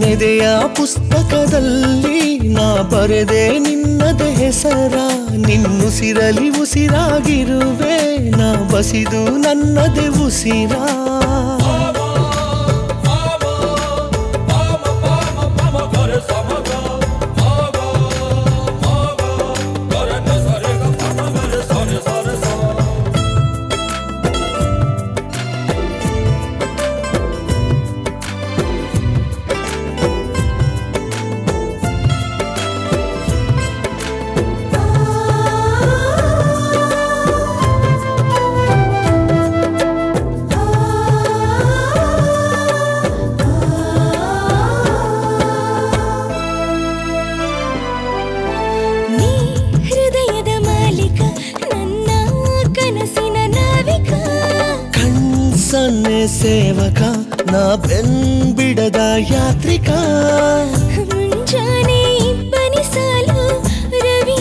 ನನ್ನಿದೆಯ ಪುಸ್ತಕದಲ್ಲಿ ನಾ ಬರೆದೆ ನಿನ್ನದ ಹೆಸರ. ನಿನ್ನುಸಿರಲಿ ಉಸಿರಾಗಿರುವೆ. ನಾ ಬಸಿದು ನನ್ನದೆ ಉಸಿರ. ಕಣ್ಸನ್ನೆ ಸೇವಕ ನಾ ಬೆನ್ಬಿಡದ ಯಾತ್ರಿಕ. ಮುಂಜಾನೆ ಇಬ್ಬನಿ ಸಾಲು ರವಿ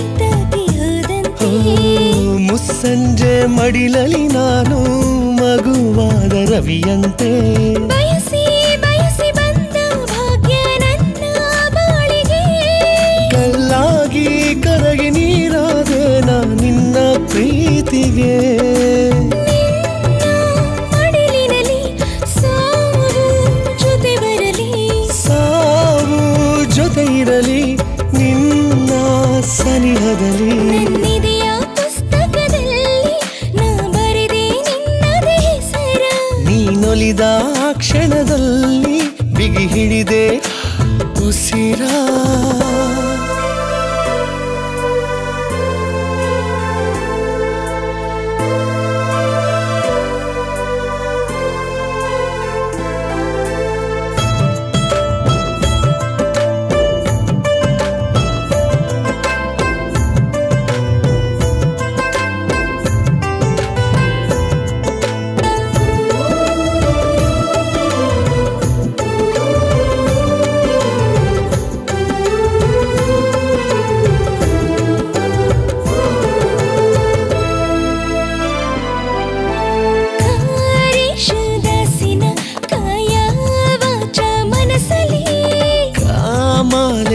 ಮುಸ್ಸಂಜೆ ಮಡಿಲಲಿ ನಾನು ಮಗುವಾದ ರವಿಯಂತೆ. ಬಯಸಿ ಬಯಸಿ ಬಂದ ಭಾಗ್ಯ ನನ್ನ ಬಾಳಿಗೆ. ಕಲ್ಲಾಗಿ ಕರಗಿ ನೀರಾದೆ ನಾ ನಿನ್ನ ಪ್ರೀತಿಗೆ. ಉಸಿರ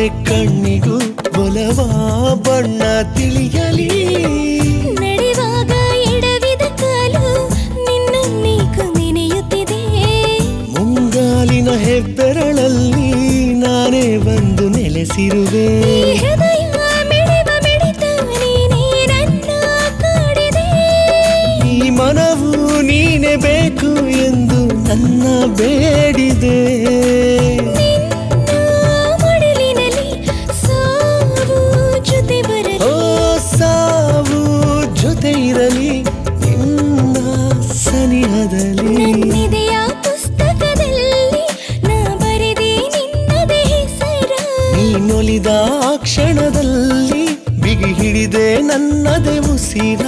ಕಾಮಾಲೆ ಕಣ್ಣಿಗೂ ಒಲವ ಬಣ್ಣ ತಿಳಿಯಲಿ. ನಡೆವಾಗ ಎಡವಿದ ಕಾಲು ನಿನ್ನನ್ನೀಗ ನೆನೆಯುತ್ತಿದೆ ಮುಂಗಾಲಿನ ಹೆಬ್ಬೆರಳಲ್ಲಿ ನಾನೇ ಬಂದು ನೆಲೆಸಿರುವೆ. ಮನವು ನೀನೆ ಬೇಕು ಎಂದು ನನ್ನ ಬೇಡಿದೆ. ನನ್ನದೇ ಉಸಿರ